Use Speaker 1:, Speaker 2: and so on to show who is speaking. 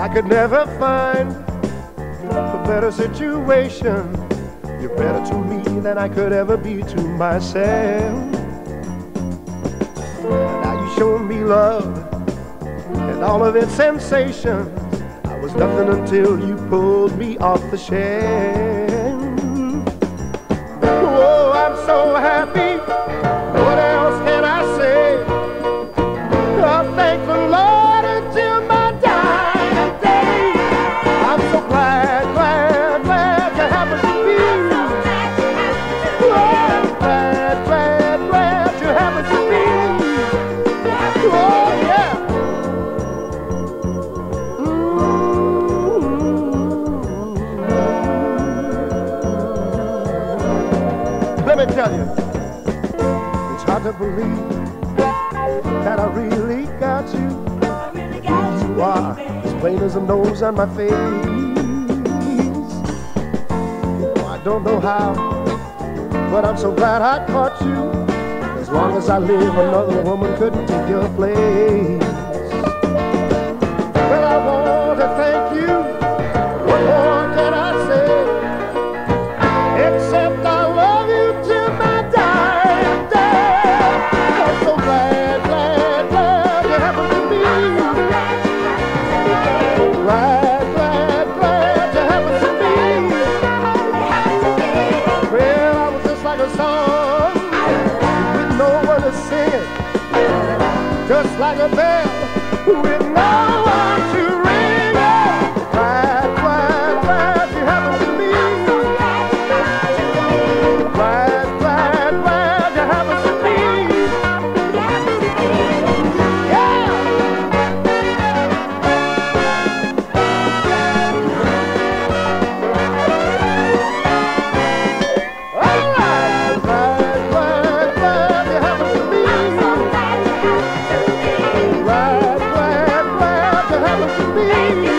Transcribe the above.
Speaker 1: I could never find a better situation. You're better to me than I could ever be to myself. Now you showing me love and all of its sensations. I was nothing until you pulled me off the shelf. Tell you, it's hard to believe that I really got you. Here you are, as plain as a nose on my face. Oh, I don't know how, but I'm so glad I caught you. As long as I live, another woman couldn't take your place. like a bell. With no one Please.